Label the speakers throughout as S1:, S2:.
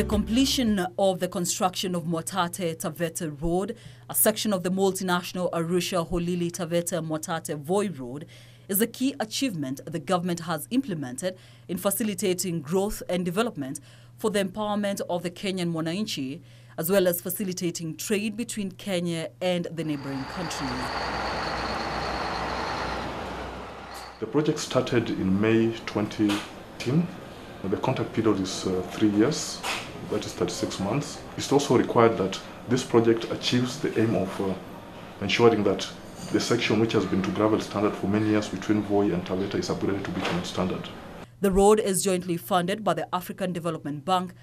S1: The completion of the construction of Mwatate Taveta Road, a section of the multinational Arusha Holili Taveta Mwatate Voi Road, is a key achievement the government has implemented in facilitating growth and development for the empowerment of the Kenyan Mwananchi, as well as facilitating trade between Kenya and the neighboring countries.
S2: The project started in May 2018. The contract period is uh, three years, that is 36 months. It's also required that this project achieves the aim of uh, ensuring that the section which has been to gravel standard for many years between Voi and Taveta is upgraded to become standard.
S1: The road is jointly funded by the African Development Bank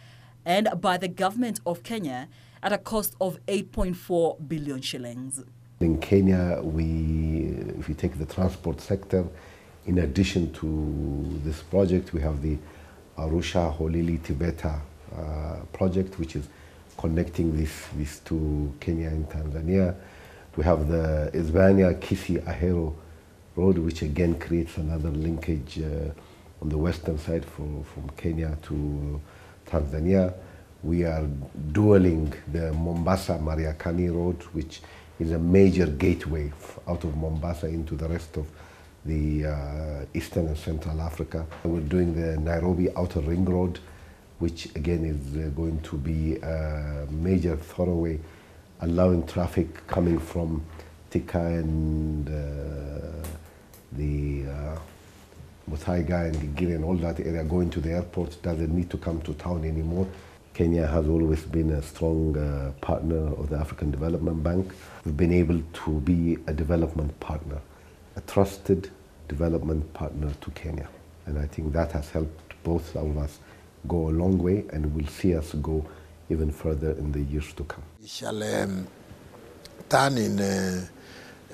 S1: and by the government of Kenya at a cost of 8.4 billion shillings.
S3: In Kenya, we, if you take the transport sector, in addition to this project, we have the Arusha Holili Taveta project, which is connecting this, these two, Kenya and Tanzania. We have the Isebania Kisii Ahero road, which again creates another linkage uh, on the western side from, from Kenya to Tanzania. We are dueling the Mombasa Mariakani road, which is a major gateway out of Mombasa into the rest of the uh, eastern and central Africa. We're doing the Nairobi Outer Ring Road, which again is uh, going to be a major thoroughway, allowing traffic coming from Thika and uh, the uh, Muthaiga and Gigiri and all that area going to the airport doesn't need to come to town anymore. Kenya has always been a strong uh, partner of the African Development Bank. We've been able to be a development partner, a trusted development partner to Kenya. And I think that has helped both of us go a long way and will see us go even further in the years to come.
S4: We shall um, turn in a,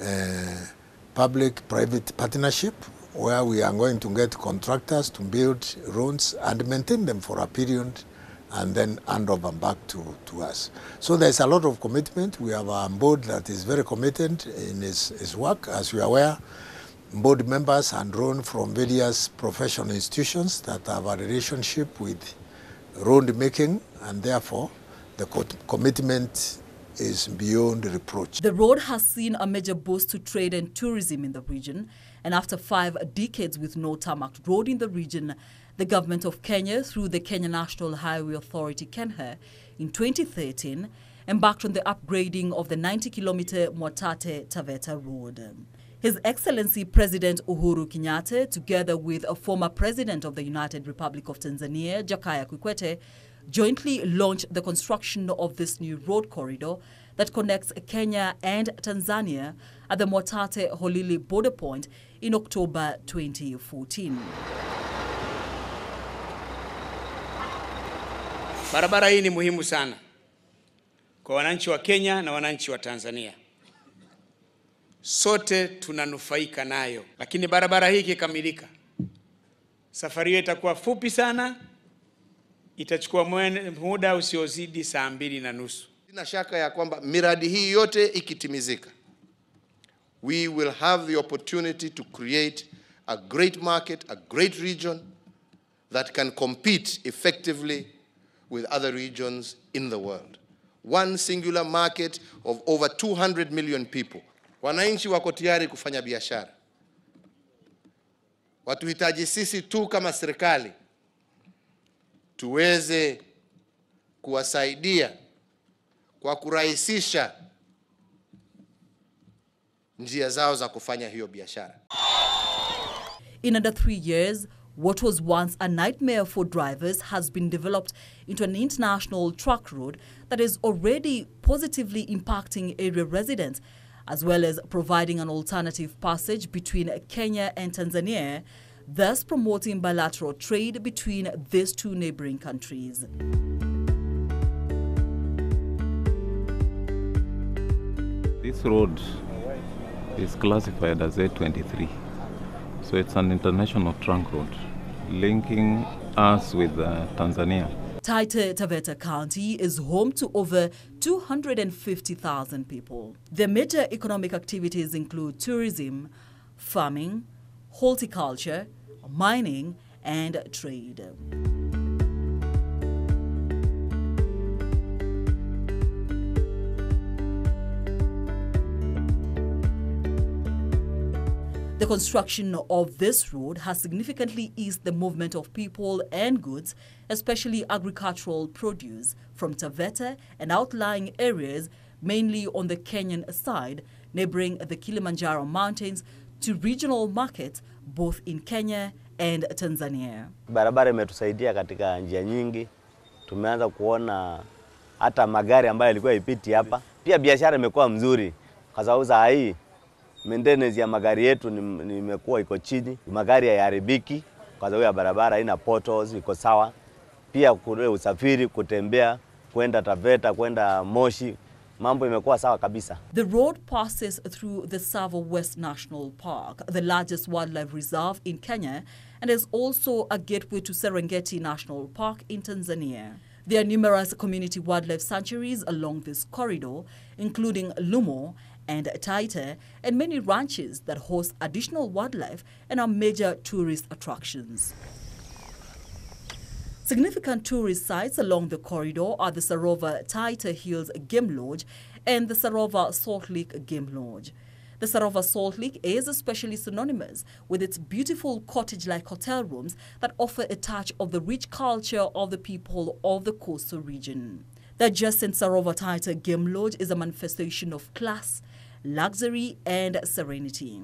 S4: a public-private partnership where we are going to get contractors to build roads and maintain them for a period and then hand over back to, to us. So there's a lot of commitment. We have a board that is very committed in his, his work, as you are aware. Board members are drawn from various professional institutions that have a relationship with road making, and therefore the co commitment is beyond reproach.
S1: The road has seen a major boost to trade and tourism in the region, and after five decades with no tarmac road in the region, the government of Kenya, through the Kenya National Highway Authority, KENHA, in 2013, embarked on the upgrading of the 90-kilometer Mwatate Taveta Road. His Excellency President Uhuru Kenyatta, together with a former President of the United Republic of Tanzania, Jakaya Kikwete, jointly launched the construction of this new road corridor that connects Kenya and Tanzania at the Mwatate Holili border point in October 2014.
S5: Barabara hii ni muhimu sana kwa wananchi wa Kenya na wananchi wa Tanzania. Sote tunanufaika nayo, lakini barabara hii ikikamilika, safari hiyo itakuwa fupi sana, itachukua muda usiozidi saa mbili na nusu.
S6: Sina shaka ya kwamba miradi hii yote ikitimizika, we will have the opportunity to create a great market, a great region that can compete effectively with other regions in the world. One singular market of over 200 million people. Wananchi wako tayari kufanya biashara. Watuhitaji sisi tu kama serikali tuweze kuwasaidia kwa kurahisisha njia zao za kufanya hiyo biashara.
S1: In under three years, what was once a nightmare for drivers has been developed into an international truck road that is already positively impacting area residents, as well as providing an alternative passage between Kenya and Tanzania, thus promoting bilateral trade between these two neighboring countries.
S7: This road is classified as A23. So it's an international trunk road linking us with uh, Tanzania.
S1: Taita Taveta County is home to over 250,000 people. The major economic activities include tourism, farming, horticulture, mining, and trade. Construction of this road has significantly eased the movement of people and goods, especially agricultural produce, from Taveta and outlying areas, mainly on the Kenyan side, neighboring the Kilimanjaro Mountains, to regional markets both in Kenya and Tanzania.
S8: Barabara imetusaidia katika njia nyingi. Tumeanza kuona hata magari ambayo yalikuwa ipiti hapa. Pia biashara imekuwa mzuri kwa sababu saa hii maintenance ya magari yetu nimekuwa iko chini, magari hayaharibiki kwa sababu ya barabara haina potholes, iko sawa. Pia kule usafiri, kutembea kwenda Taveta, kwenda Moshi, mambo imekuwa sawa kabisa.
S1: The road passes through the Tsavo West National Park, the largest wildlife reserve in Kenya, and is also a gateway to Serengeti National Park in Tanzania. There are numerous community wildlife sanctuaries along this corridor, including Lumo and Taita, and many ranches that host additional wildlife and are major tourist attractions. Significant tourist sites along the corridor are the Sarova Taita Hills Game Lodge and the Sarova Salt Lick Game Lodge. The Sarova Salt Lick is especially synonymous with its beautiful cottage-like hotel rooms that offer a touch of the rich culture of the people of the coastal region. The adjacent Sarova Taita Game Lodge is a manifestation of class, luxury and serenity.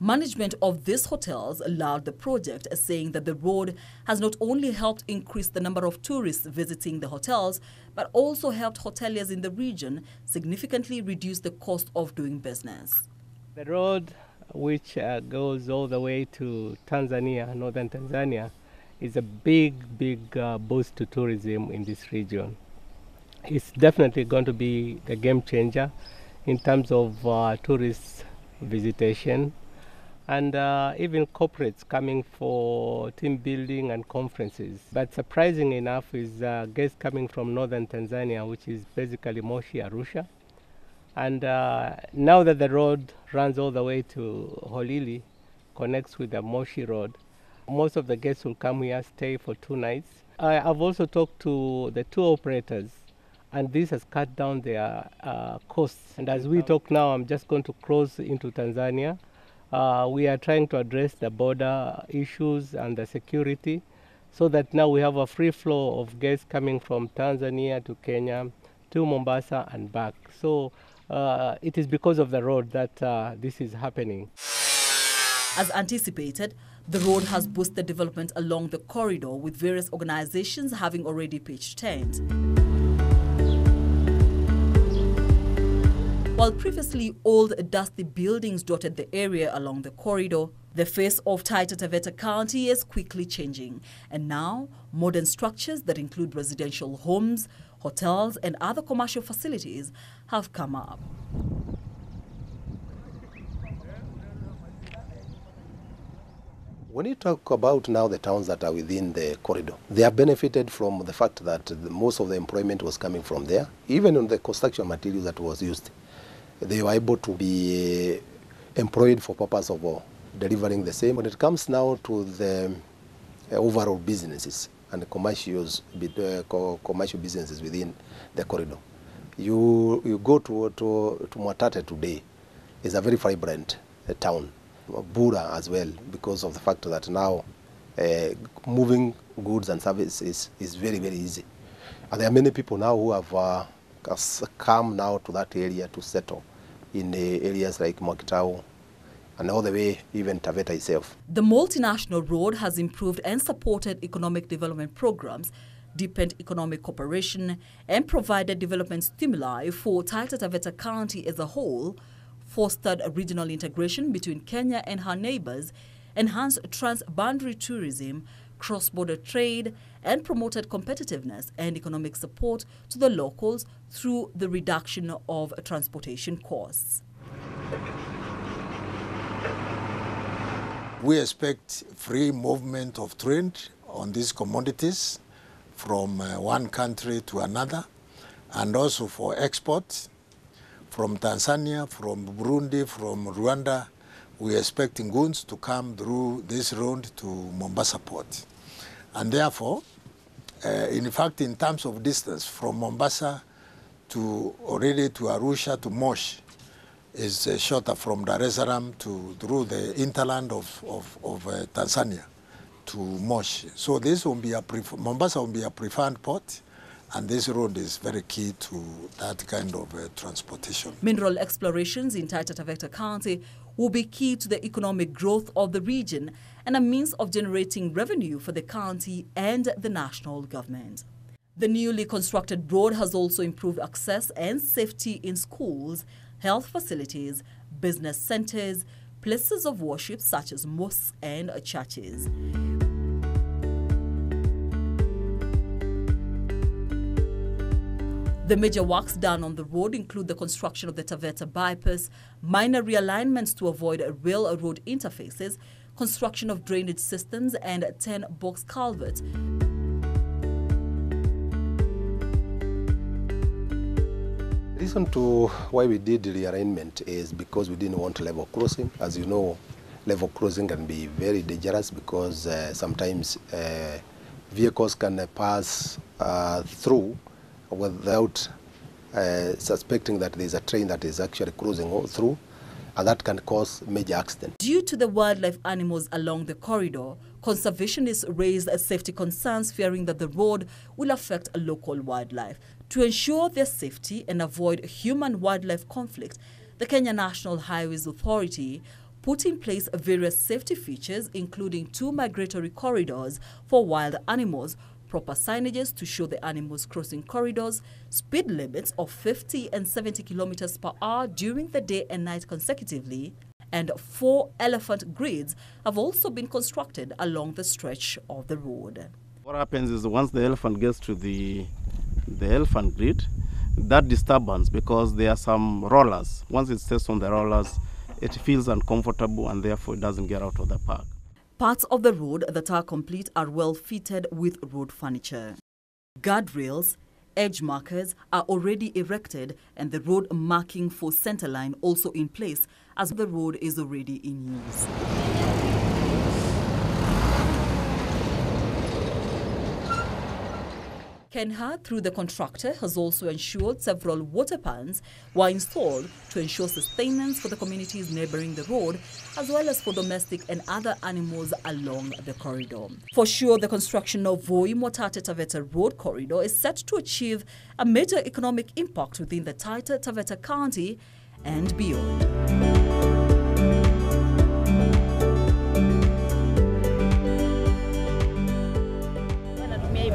S1: Management of these hotels allowed the project, saying that the road has not only helped increase the number of tourists visiting the hotels, but also helped hoteliers in the region significantly reduce the cost of doing business.
S9: The road, which uh, goes all the way to Tanzania, northern Tanzania, is a big, big uh, boost to tourism in this region. It's definitely going to be a game changer in terms of uh, tourist visitation and uh, even corporates coming for team building and conferences. But surprising enough is uh, guests coming from northern Tanzania, which is basically Moshi, Arusha. And uh, now that the road runs all the way to Holili, connects with the Moshi Road, most of the guests will come here, stay for two nights. I, I've also talked to the tour operators and this has cut down their uh, costs. And as we talk now, I'm just going to cross into Tanzania. Uh, we are trying to address the border issues and the security so that now we have a free flow of guests coming from Tanzania to Kenya to Mombasa and back. So uh, it is because of the road that uh, this is happening.
S1: As anticipated, the road has boosted development along the corridor with various organizations having already pitched tent. While previously old dusty buildings dotted the area along the corridor, the face of Taita Taveta County is quickly changing. And now, modern structures that include residential homes, hotels, and other commercial facilities have come up.
S10: When you talk about now the towns that are within the corridor, they have benefited from the fact that the, most of the employment was coming from there, even on the construction materials that was used. They were able to be employed for purpose of uh, delivering the same. When it comes now to the uh, overall businesses and commercials, uh, commercial businesses within the corridor, you you go to to, to Mwatate today, is a very vibrant town. Bura as well, because of the fact that now uh, moving goods and services is very, very easy. And there are many people now who have uh, come now to that area to settle in the areas like Mwakitau and all the way even Taveta itself.
S1: The multinational road has improved and supported economic development programs, deepened economic cooperation, and provided development stimuli for Taita Taveta County as a whole, fostered regional integration between Kenya and her neighbors, enhanced trans-boundary tourism, cross-border trade, and promoted competitiveness and economic support to the locals through the reduction of transportation costs.
S4: We expect free movement of trade on these commodities from uh, one country to another and also for export from Tanzania, from Burundi, from Rwanda. We are expecting goods to come through this road to Mombasa port. And therefore, uh, in fact, in terms of distance from Mombasa to already to Arusha to Mosh, is uh, shorter from Dar es Salaam to through the interland of, of, of uh, Tanzania to Mosh. So this will be a Mombasa will be a preferred port, and this road is very key to that kind of uh, transportation.
S1: Mineral explorations in Taita Taveta County will be key to the economic growth of the region and a means of generating revenue for the county and the national government. The newly constructed road has also improved access and safety in schools, health facilities, business centers, places of worship such as mosques and churches. The major works done on the road include the construction of the Taveta bypass, minor realignments to avoid railroad interfaces, construction of drainage systems, and 10 box culverts.
S10: The reason to why we did the rearrangement is because we didn't want level crossing. As you know, level crossing can be very dangerous because uh, sometimes uh, vehicles can pass uh, through without uh, suspecting that there's a train that is actually cruising all through, and that can cause major accident.
S1: Due to the wildlife animals along the corridor, conservationists raised safety concerns fearing that the road will affect local wildlife. To ensure their safety and avoid human-wildlife conflict, the Kenya National Highways Authority put in place various safety features including two migratory corridors for wild animals, proper signages to show the animals crossing corridors, speed limits of 50 and 70 kilometers per hour during the day and night consecutively, and four elephant grids have also been constructed along the stretch of the road.
S11: What happens is once the elephant gets to the the elephant grid, that disturbance because there are some rollers. Once it stays on the rollers, it feels uncomfortable and therefore it doesn't get out of the park.
S1: Parts of the road that are complete are well fitted with road furniture. Guardrails, edge markers are already erected and the road marking for centerline also in place as the road is already in use. Kenha, through the contractor, has also ensured several water pans were installed to ensure sustenance for the communities neighboring the road, as well as for domestic and other animals along the corridor. For sure, the construction of Voi Mwatate Taveta Road corridor is set to achieve a major economic impact within the Taita Taveta County and beyond.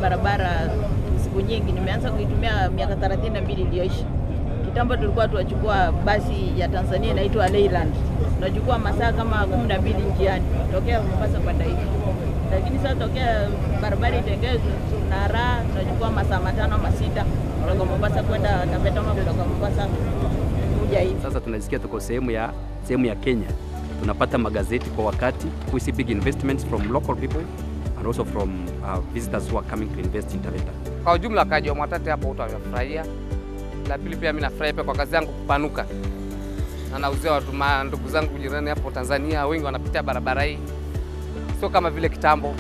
S12: Barabara siku nyingi, nimeanza kuitumia miaka 32 iliyoisha. Kitambo tulikuwa tuwachukua basi ya Tanzania inaitwa Leyland, tunachukua masaa kama kumi na mbili njiani tokea Mombasa kwenda hivi, lakini sasa tokea barabara itengezwe na raha, tunachukua masaa matano masita kutoka Mombasa kwenda Taveta ama kutoka Mombasa kuja hivi.
S13: Sasa tunajisikia tuko sehemu ya sehemu ya Kenya, tunapata magazeti kwa wakati. We see big investments from local people and also from uh, visitors who are coming to invest in Taveta.
S14: Kwa ujumla kaji wa Mwatate hapo watu wamefurahia. La pili pia mimi nafurahi pia kwa kazi yangu kupanuka, na nauzia watu ndugu zangu jirani hapo Tanzania, wengi wanapitia barabara hii, sio kama vile kitambo,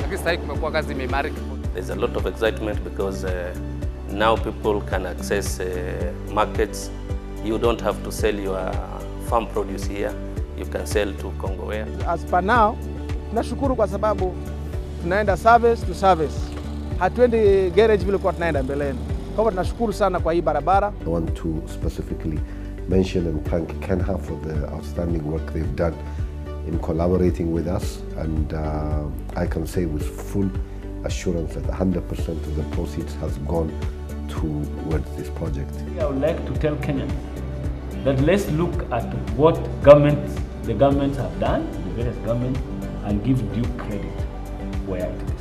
S14: lakini sasa hivi kumekuwa kazi imeimarika.
S15: There's a lot of excitement because uh, now people can access uh, markets. You don't have to sell your farm produce here. You can sell to Congo Ware.
S16: As per now, nashukuru kwa sababu tunaenda service to service, hatuendi garage vile kwa tunaenda mbeleni. Kwa hivyo tunashukuru sana kwa hii barabara.
S3: I want to specifically mention and thank Kenha for the outstanding work they've done in collaborating with us. And uh, I can say with full assurance that 100% of the proceeds has gone towards this project.
S17: I would like to tell Kenyans that let's look at what governments, the governments have done, the various governments, and give due credit where it